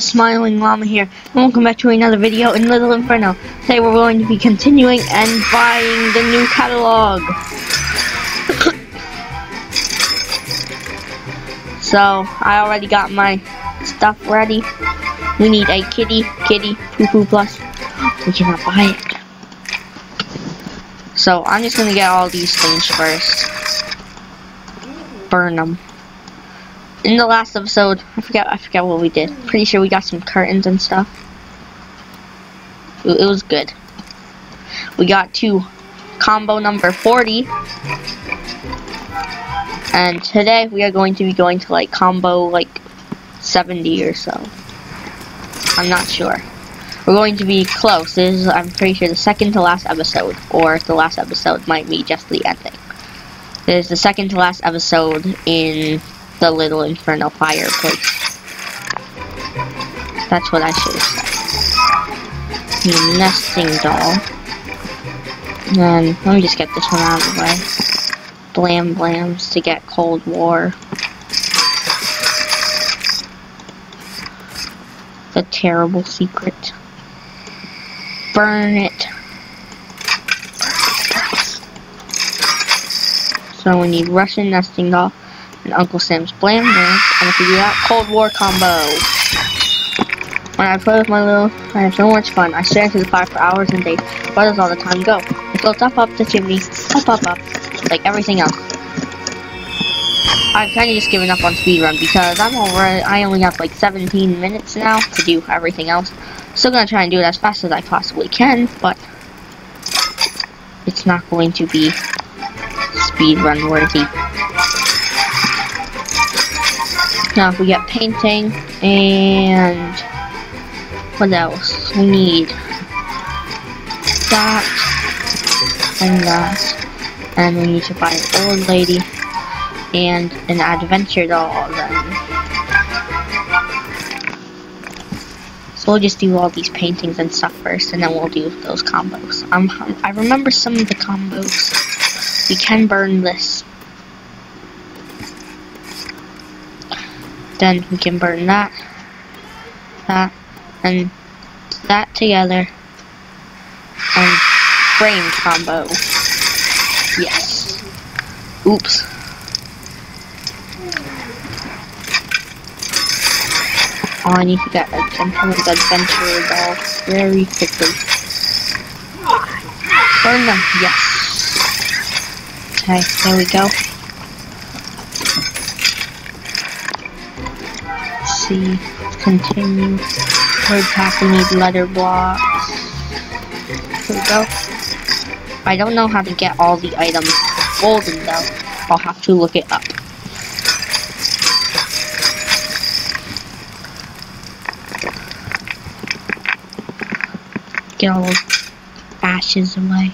Smiling Llama here, and welcome back to another video in Little Inferno. Today we're going to be continuing and buying the new catalog. so, I already got my stuff ready. We need a kitty, kitty, poo poo plus. We cannot buy it. So, I'm just gonna get all these things first. Burn them in the last episode, I forget I forget what we did. Pretty sure we got some curtains and stuff. It, was good. We got to combo number 40. And today we are going to be going to like combo like 70 or so. I'm not sure. We're going to be close. This is, I'm pretty sure, the second to last episode. Or the last episode might be just the ending. This is the second to last episode in the little inferno fireplace. That's what I should have said. The nesting doll. And let me just get this one out of the way. Blam blams to get Cold War. The terrible secret. Burn it. So we need Russian nesting doll and Uncle Sam's Blam Blams, and if you do that, Cold War combo. When I play with my little, I have so much fun. I stare into the fire for hours and days. Does all the time go? It floats up, up the chimney, up, up, up, like everything else. I've kind of just given up on speedrun because I'm already, I only have like 17 minutes now to do everything else. Still gonna try and do it as fast as I possibly can, but it's not going to be speedrun worthy. Now we get painting and what else? We need that and that. And we need to buy an old lady and an adventure doll then. So we'll just do all these paintings and stuff first and then we'll do those combos. Um, I remember some of the combos. We can burn this Then we can burn that, that, and that together. And frame combo. Yes. Oops. Oh, I need to get a gentleman's adventure doll very quickly. Burn them, yes. Okay, there we go. See. Continue. We need letter blocks. Here we go. I don't know how to get all the items golden though. I'll have to look it up. Get all those ashes away.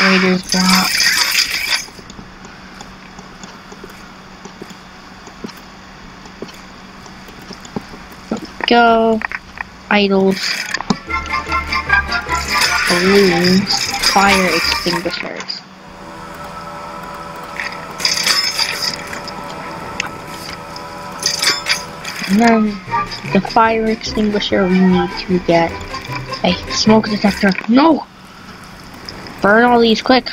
Raiders block. Go. Idols. Balloons. Fire extinguishers. And then the fire extinguisher we need to get a smoke detector. No! Burn all these quick.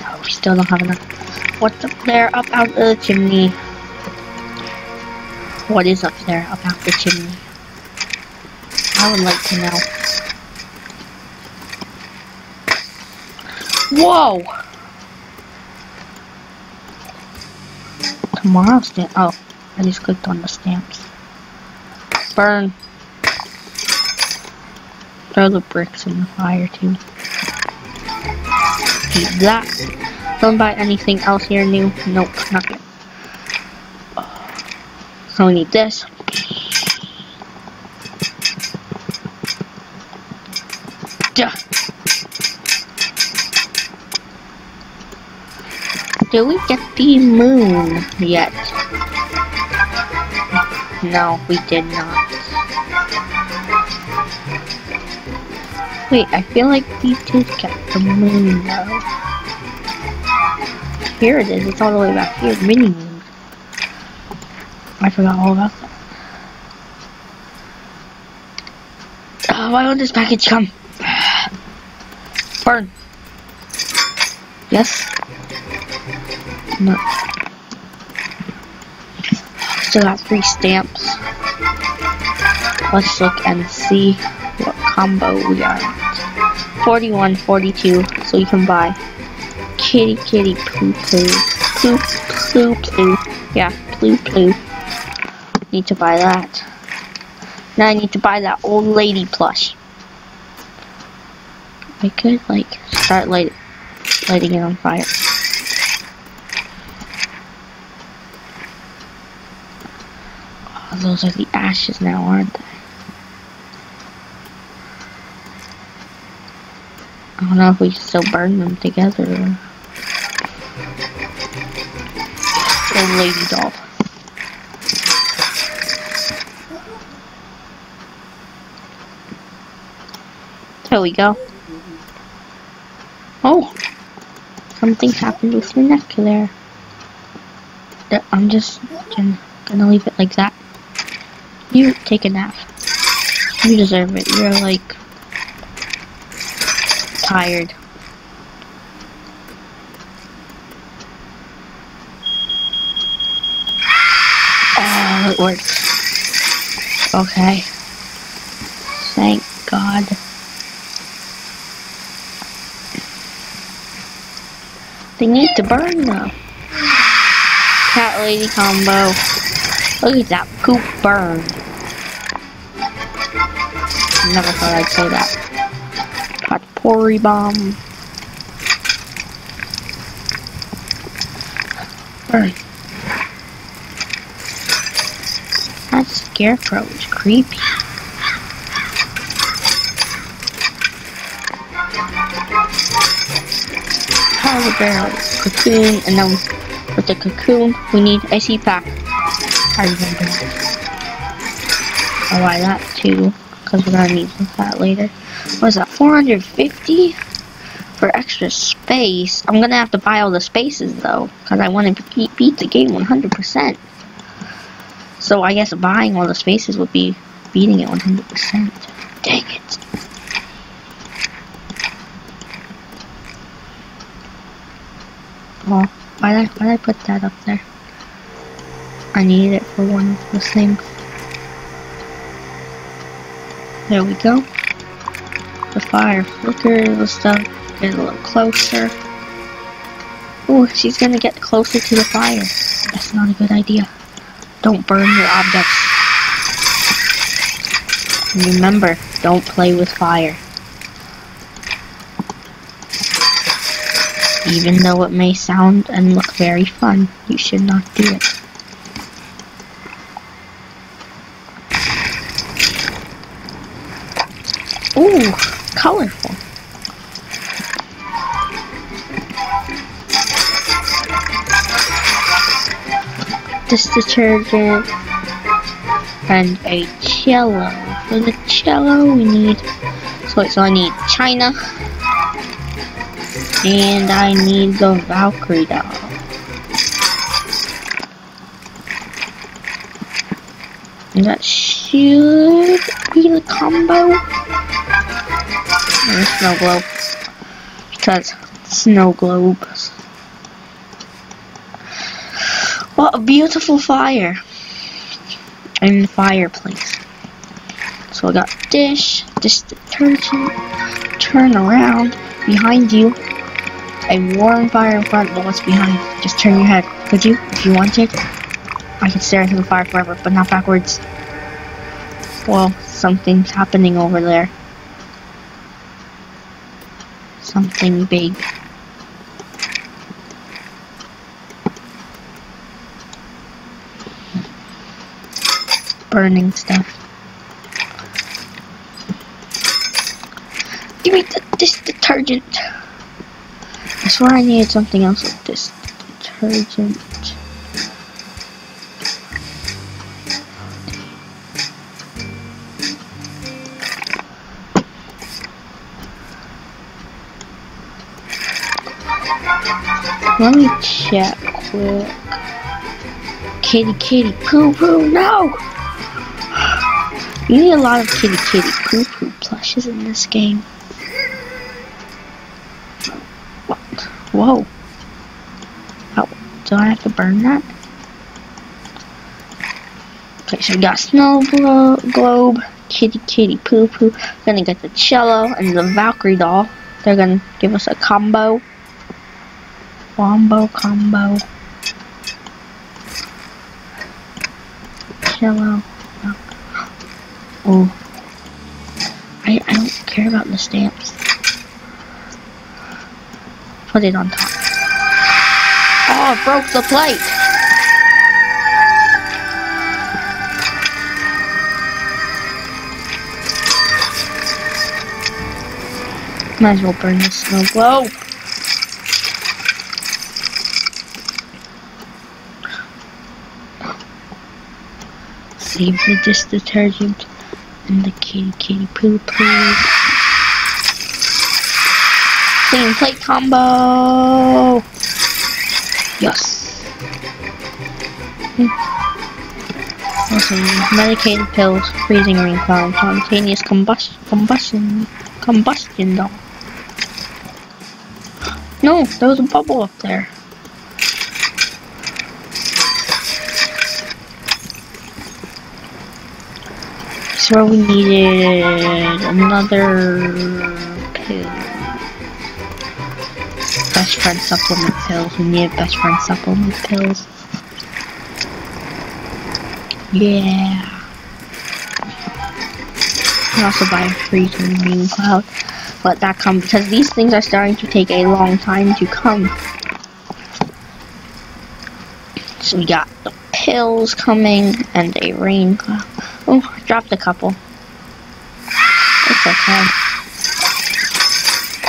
Oh, we still don't have enough. What's up there? Up out of the chimney. What is up there about the chimney? I would like to know. Whoa! Tomorrow stamp. Oh, I just clicked on the stamps. Burn. Throw the bricks in the fire too. That. Don't buy anything else here new. Nope. So we need this. Duh. Did we get the moon yet? No, we did not. Wait, I feel like we did get the moon though. Here it is, it's all the way back here, mini. I forgot all about that. Uh, why won't this package come? Burn. Yes? No. Still got three stamps. Let's look and see what combo we are at. 41, 42, so you can buy kitty kitty poo poo, poo poo poo, yeah, poo poo, Need to buy that. Now I need to buy that old lady plush. I could like start light lighting it on fire. Oh, those are the ashes now, aren't they? I don't know if we can still burn them together. Old lady doll. There we go. Oh! Something happened with your neck there. I'm just gonna, leave it like that. You take a nap. You deserve it. You're like tired. Oh, it worked. Okay. Thank God. They need to burn though. Cat lady combo. Look at that poop burn. Never thought I'd say that. Potpourri bomb. Burn. That scarecrow is creepy. Power barrel, cocoon, and then with the cocoon, we need icy pack. Oh, I remember that. Too, because we're gonna need that later. What is that, 450? For extra space. I'm gonna have to buy all the spaces though, because I want to beat the game 100%. So I guess buying all the spaces would be beating it 100%. Dang it. Well, why did, I, why did I put that up there? I need it for one of those things. There we go. The fire flickers stuff. Get a little closer. Oh, she's gonna get closer to the fire. That's not a good idea. Don't burn your objects. Remember, don't play with fire. Even though it may sound and look very fun, you should not do it. Ooh, colorful. This detergent and a cello. For the cello, we need. So, so I need China, and I need the Valkyrie doll. And that should be the combo. Oh, and snow globe. Because snow globes. What a beautiful fire. In the fireplace. So I got dish, dish detergent, turn around, behind you, a warm fire in front, but what's behind? Just turn your head, could you, if you wanted? I could stare into the fire forever, but not backwards. Well, something's happening over there. Something big. Burning stuff. Give me the, this detergent. I swear I needed something else with this detergent. Let me check quick. Kitty, kitty, poo, poo, no! You need a lot of kitty kitty poo poo plushes in this game. Whoa. Oh, do I have to burn that? Okay, so we got snow glo globe, kitty kitty poo poo. Gonna get the cello and the Valkyrie doll. They're gonna give us a combo. Wombo combo. Cello. Oh. I, I don't care about the stamps. Put it on top. Oh, broke the plate. Might as well burn the snow globe. Save the dish detergent and the kitty kitty poo poo. Clean plate combo. Yes. Also, medicated pills, freezing ring cloud, spontaneous combustion, combustion, combustion doll. No, there was a bubble up there. So we needed another Best friend supplement pills. We needed best friend supplement pills. Yeah. You can also buy a freezing rain cloud. Let that come because these things are starting to take a long time to come. So we got the pills coming and a rain cloud. Oh, I dropped a couple. It's okay.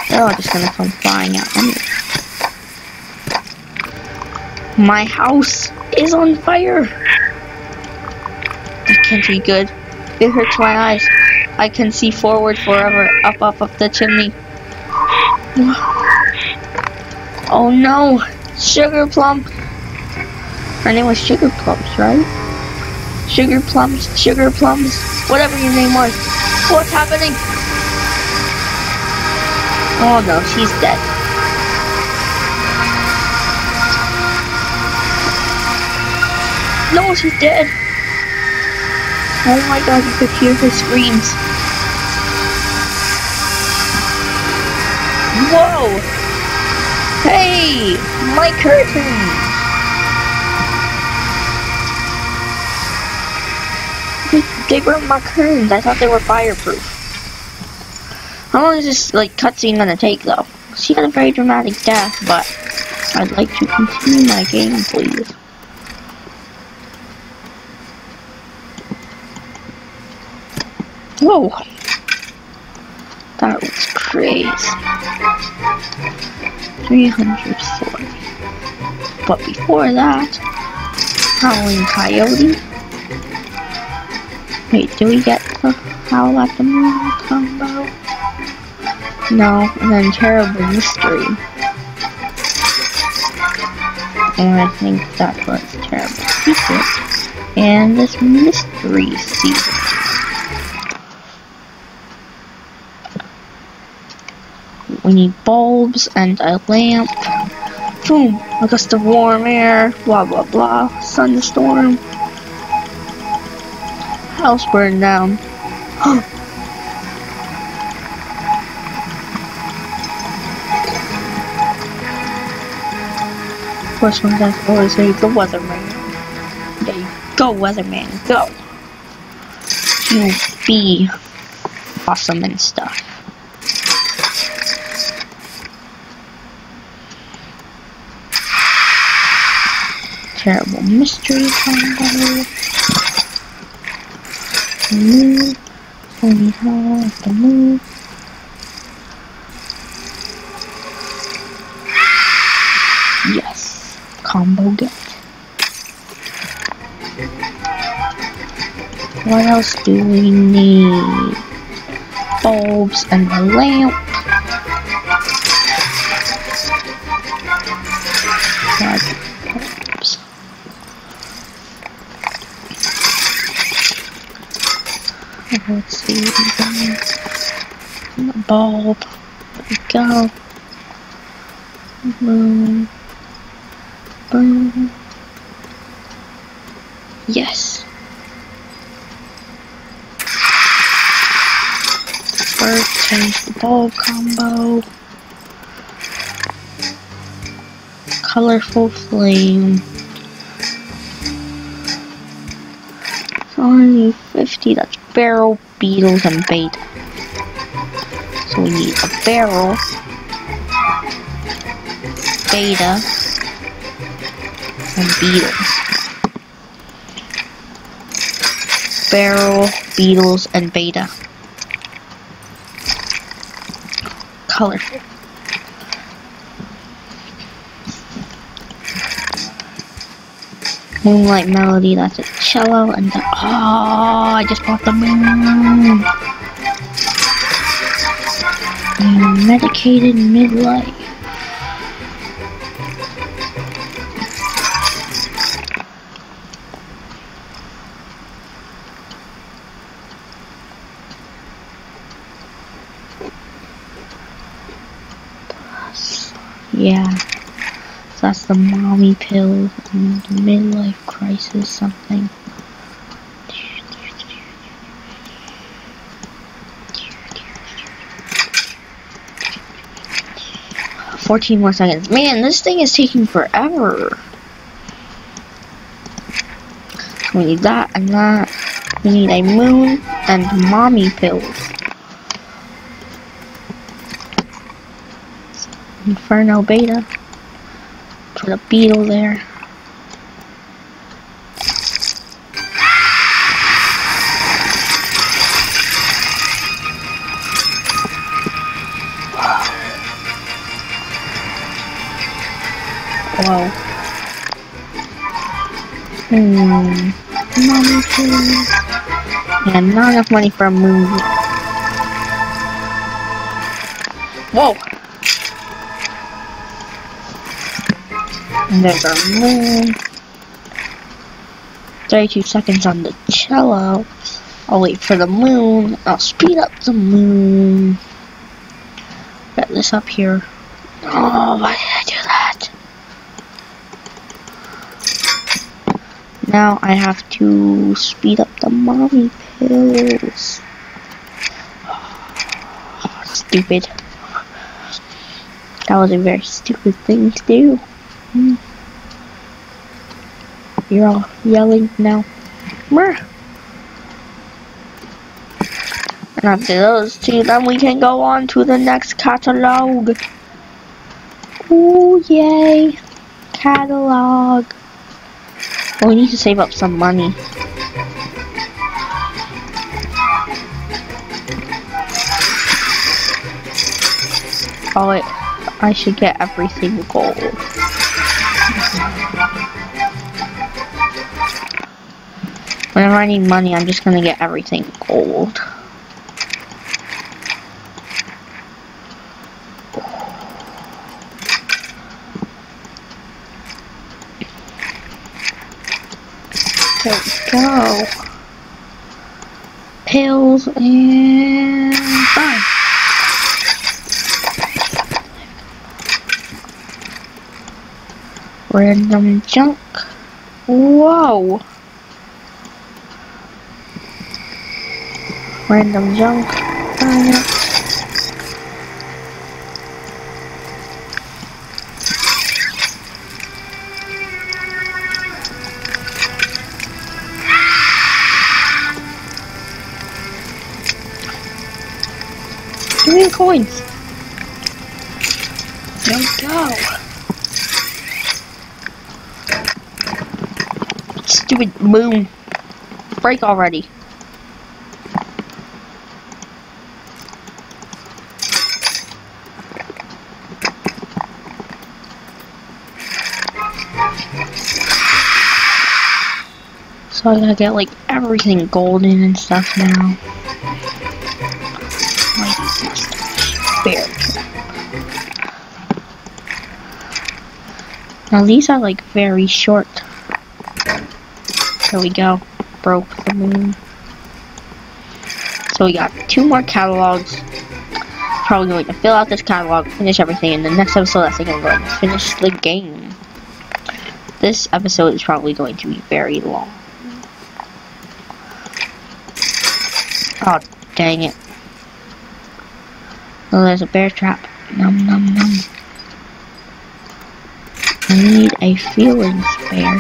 They're all just gonna come flying out. My house is on fire! That can't be good. It hurts my eyes. I can see forward forever, up, up, up the chimney. Oh no! Sugar Plum! Her name was Sugar Plums, right? Sugar plums, sugar plums, whatever your name was. What's happening? Oh no, she's dead. No, she's dead. Oh my god, you could hear her screams. Whoa! Hey! My curtain! They broke my curtains. I thought they were fireproof. How long is this like cutscene gonna take though? She had a very dramatic death, but I'd like to continue my game, please. Whoa! That was crazy. 340. But before that, Howling Coyote. Wait, do we get the Howl at the Moon combo? No, and then Terrible Mystery. And I think that's what's Terrible Secret. And this Mystery Season. We need bulbs and a lamp. Boom! A gust of warm air, blah blah blah, thunderstorm house burned down. First one that's always say the weatherman. There you go, weatherman, go. You be awesome and stuff. Terrible mystery combo move. Show me how I can move. Yes. Combo get. What else do we need? Bulbs and a lamp. We go. Boom. Boom. Yes. First, change the bulb combo. Colorful flame. Only 50, that's barrel, beetles, and bait. We need a barrel, beta, and beetles. Barrel, beetles, and beta. Colorful. Moonlight Melody, that's a cello, and the, oh, I just bought the moon. And medicated midlife. Yeah. So that's the mommy pill and midlife crisis something. Fourteen more seconds. Man, this thing is taking forever. We need that and that. We need a moon and mommy pills. Inferno Beta. Put a beetle there. Whoa. Hmm. Mommy, please. Yeah, not enough money for a movie. Whoa! And there's moon. 32 seconds on the cello. I'll wait for the moon. I'll speed up the moon. Get this up here. Oh, why did I do that? Now I have to speed up the mommy pills. Stupid. That was a very stupid thing to do. Hmm. You're all yelling now. Mer. And after those two, then we can go on to the next catalog. Ooh, yay. Catalog. Well, we need to save up some money. Oh, wait. I should get everything gold. Whenever I need money, I'm just gonna get everything gold. There we go. Pills and fine. Random junk. Whoa. Random junk. Stupid moon. Break already. So I gotta get like everything golden and stuff now. Now these are like very short. There we go. Broke the moon. So we got two more catalogs. Probably going to fill out this catalog, finish everything, and the next episode I think I'm going to finish the game. This episode is probably going to be very long. Oh, dang it. Oh, there's a bear trap. Num num num. I need a feeling bear.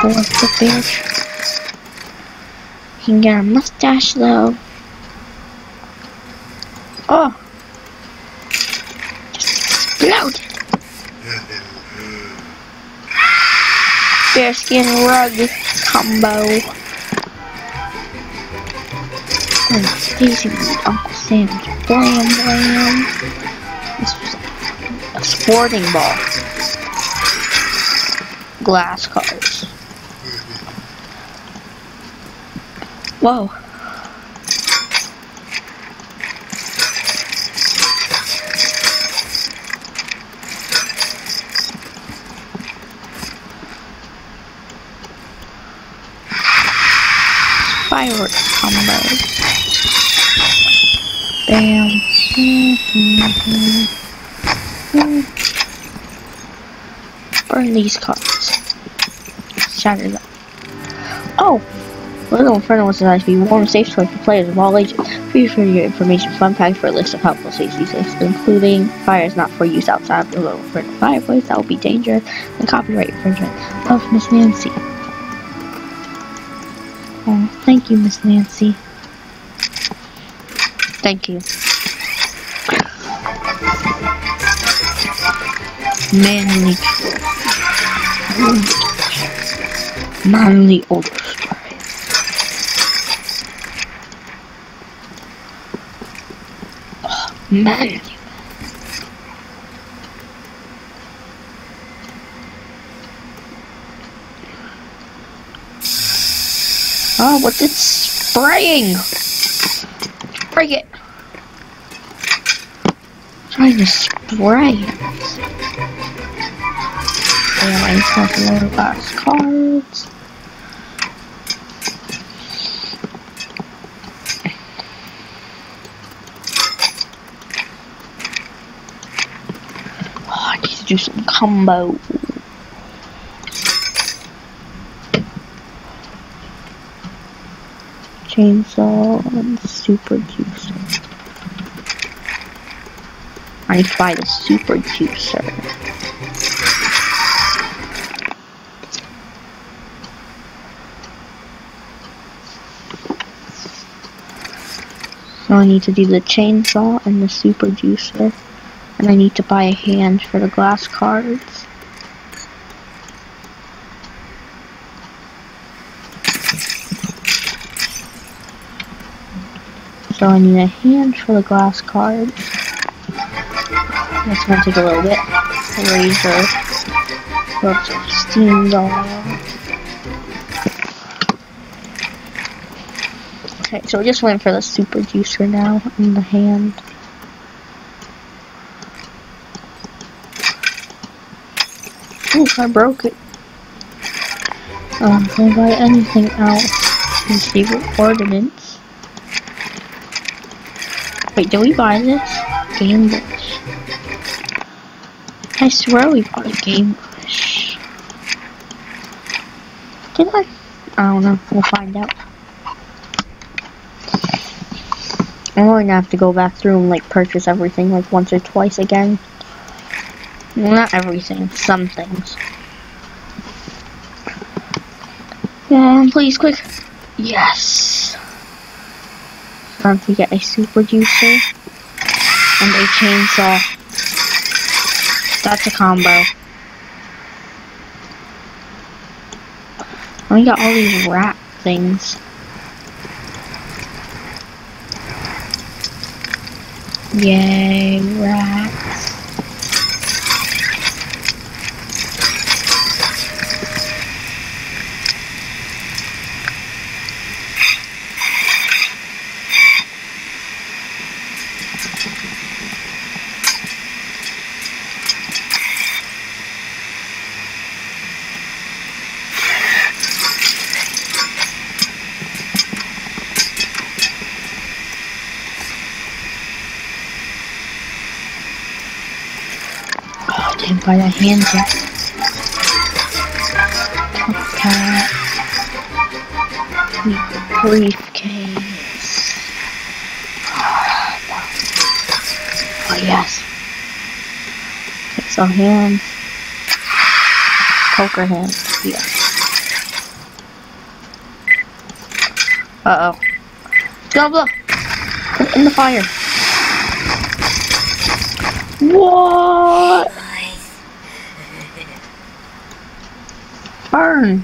For the bear. He can get a mustache though. Oh! Just exploded! Bearskin rug combo. And Stacy Uncle Sam's blam blam. This was a sporting ball. Glass cards. Whoa. Fireworks combo. Bam. Burn these cards. Shatter them. Oh! Little Inferno was designed to be warm, safe choice for players of all ages. Please refer your information fun pack for a list of helpful safety tips, including fires not for use outside of the Little Inferno fireplace, that will be dangerous, and copyright infringement. Love, Miss Nancy. Oh, thank you, Miss Nancy. Thank you. Manly. Manly story. Oh, manly. Oh, what's it spraying? Spray it. Trying to spray it. And I just have a load of glass cards. Oh, I need to do some combo. Chainsaw and super juicer. I need to buy the super juicer. So I need to do the chainsaw and the super juicer. And I need to buy a hand for the glass cards. So I need a hand for the glass cards. That's gonna take a little bit. Razor. Rub some steams all. Okay, so we're just waiting for the super juicer now in the hand. Ooh, I broke it. Um, can I buy anything else? What ordinance. Wait, did we buy this? Game Bush. I swear we bought a Game Bush. Did I? I don't know. We'll find out. I'm going to have to go back through and like purchase everything like once or twice again. Not everything. Some things. Please, quick. Yes. Time to get a super juicer and a chainsaw. That's a combo. And We got all these rat things. Yay, rats. Cat. Briefcase. Oh yes. Pixel hands. Poker hands. Yeah. Uh oh. Go blow. Put it in the fire. What? Burn.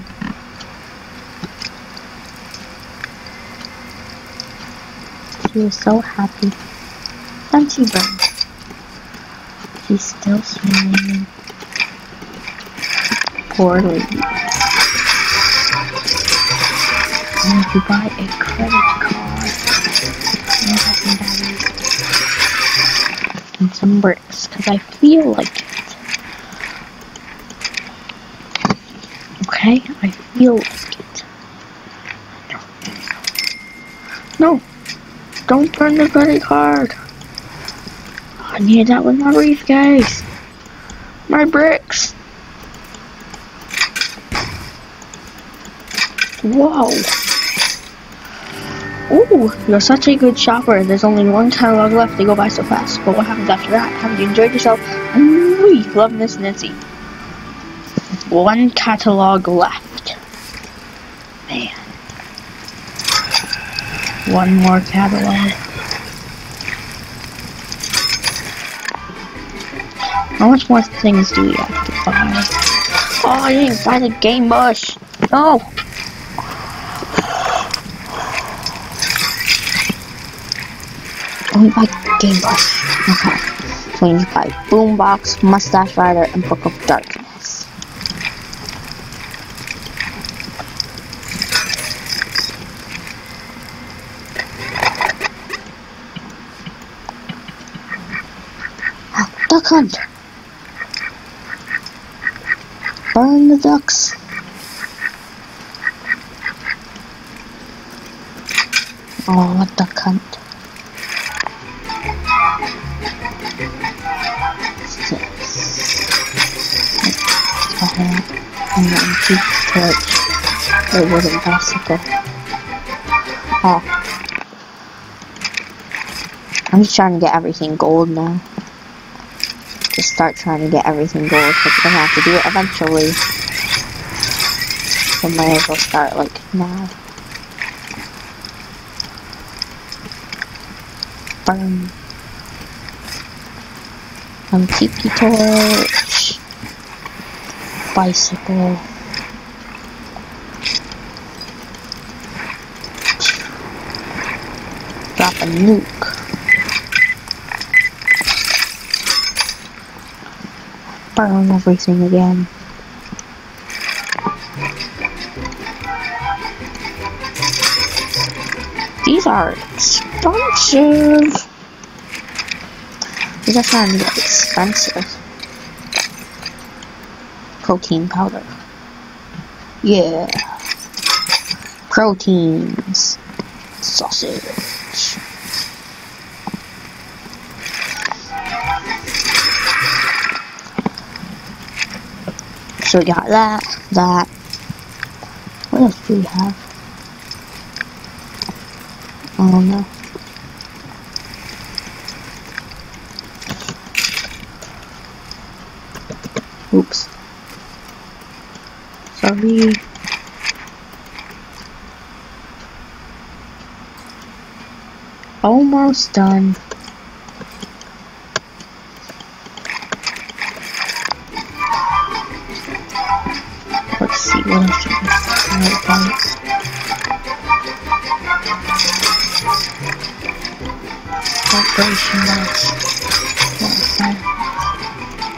Was so happy. Then you, burned. She's still smiling. Poor lady. And if you buy a credit card, and some bricks, because I feel like it. Okay, I feel like it. No, don't burn the credit card. I need that with my briefcase. My bricks. Whoa. Ooh, you're such a good shopper. There's only one catalog left. They go by so fast. But what happens after that? Haven't you enjoyed yourself? Ooh, love Miss Nancy. One catalog left. Man. One more catalog. How much more things do we have to buy? Oh, I didn't buy the game bush. No. Oh, Only buy game bush. Okay. We need to buy boombox, mustache rider, and book of darkness. Hunt. Burn the ducks. Oh, what duck hunt. Six. Seven. And then two torch. It wasn't possible. Oh. I'm just trying to get everything gold now start trying to get everything gold because gonna have to do it eventually. So might as well start like now. Burn. Um, tiki torch. Bicycle. Drop a nuke. Burn everything again. These are expensive. These are starting to expensive. Protein powder. Yeah. Proteins. Sausage. So we got that, that. What else do we have? Don't know. Oops. Sorry. Almost done. Max.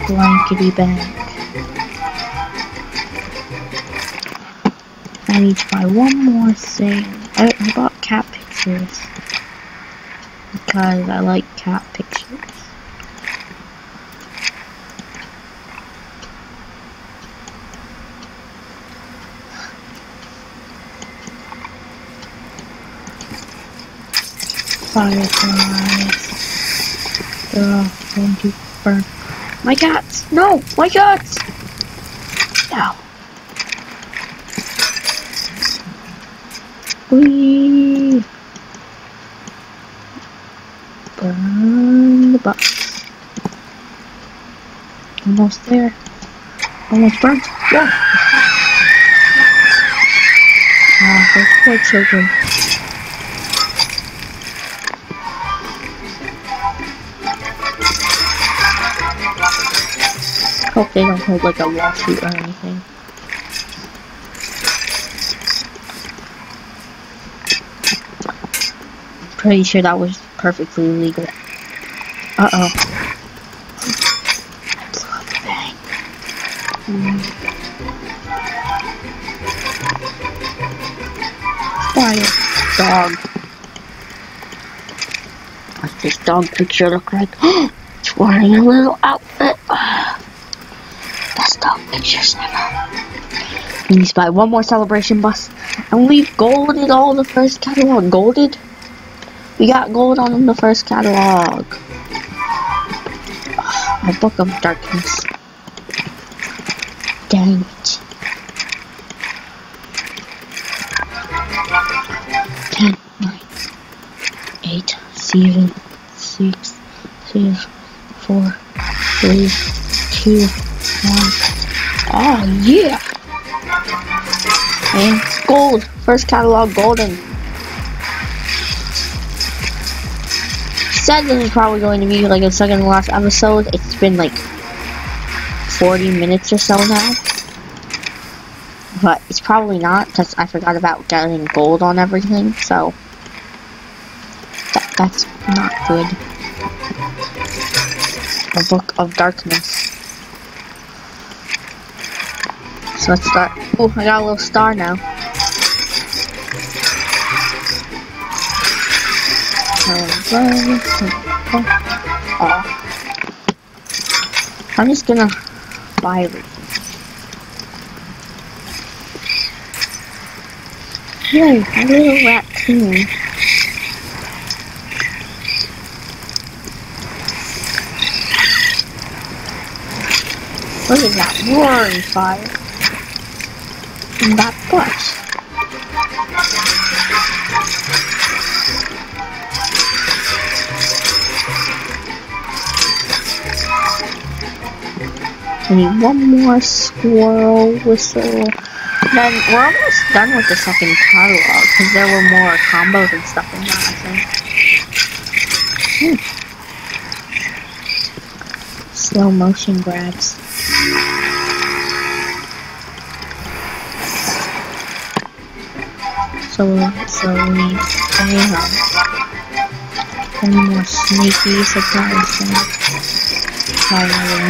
Blankety bag. I need to buy one more thing. I, I bought cat pictures. Because I like cat pictures. They're all going to burn. My cats! No! My cats! Ow. Whee! Burn the box. Almost there. Almost burnt. Yeah. Ah, those poor children. Hope they don't hold like a lawsuit or anything. Pretty sure that was perfectly legal. Uh oh. Mm. Fire. Dog. What's this dog picture look like? it's wearing a little outfit. We need to buy one more celebration bus. And we've golded all the first catalog. Golded? We got gold on the first catalog. My Book of Darkness. Dang it. Ten, nine, eight, seven, six, six, four, three, two, one. Oh yeah! And gold. First catalog golden. said this is probably going to be like a second last episode. It's been like 40 minutes or so now. But it's probably not because I forgot about getting gold on everything, so that, that's not good. A Book of Darkness. So let's start. Oh, I got a little star now. I'm just gonna buy everything. Yay, a little raccoon. Look at that roaring fire. That bush. We need one more squirrel whistle. Then we're almost done with the second catalog because there were more combos and stuff in that, I think. Hmm. Slow motion grabs. So, so bam. One more sneaky surprise thing.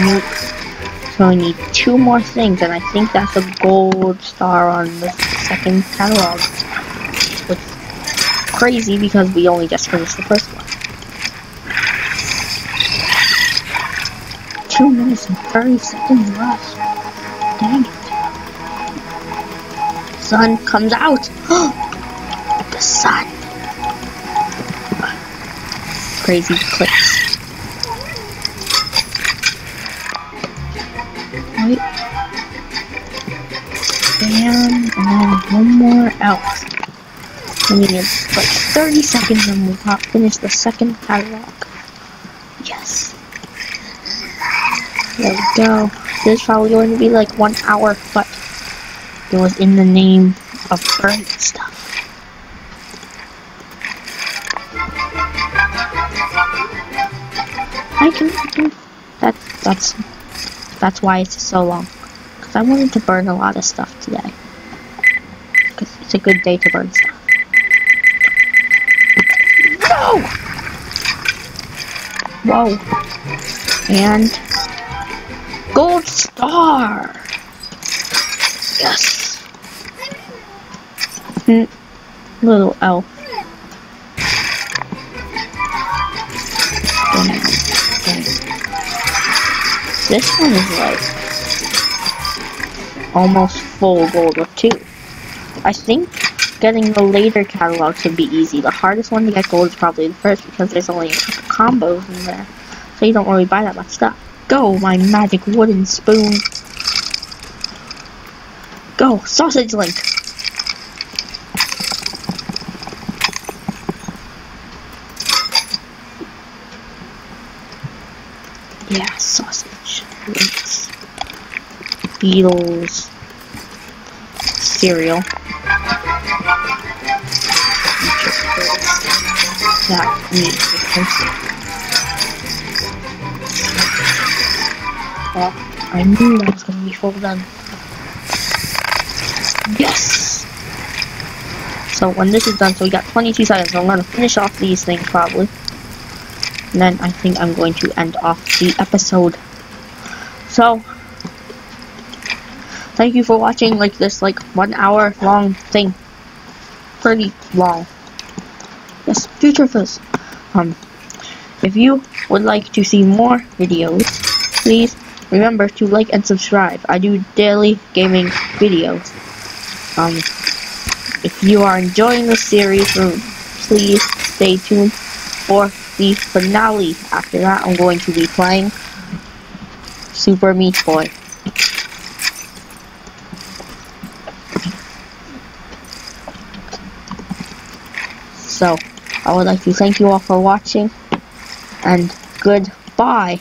Nuke. So I need two more things, and I think that's a gold star on the second catalog. Which is crazy because we only just finished the first one. Two minutes and 30 seconds left. Dang it. Sun comes out. Oh, Crazy clicks. Bam, and then one more out. We need like 30 seconds and we'll finish the second padlock. Yes. There we go. This is probably going to be like one hour, but it was in the name of burnt stuff. I can, I can, that's, that's that's why it's so long. Because I wanted to burn a lot of stuff today. Because it's a good day to burn stuff. No! Whoa. And... Gold star! Yes! Mm. Little elf. This one is like almost full gold with two. I think getting the later catalog should be easy. The hardest one to get gold is probably the first because there's only a couple combos in there. So you don't really buy that much stuff. Go, my magic wooden spoon. Go, sausage link. Yeah, sausage. Beatles. Cereal. That needs to. Well, I knew that was gonna be full done. Yes! So when this is done, so we got 22 seconds, so I'm gonna finish off these things probably. And then I think I'm going to end off the episode. So, thank you for watching like this like one hour long thing. Pretty long. Yes, future fizz. Um, if you would like to see more videos, please remember to like and subscribe. I do daily gaming videos. Um, if you are enjoying the series, please stay tuned for the finale. After that, I'm going to be playing Super Meat Boy. So, I would like to thank you all for watching, and goodbye.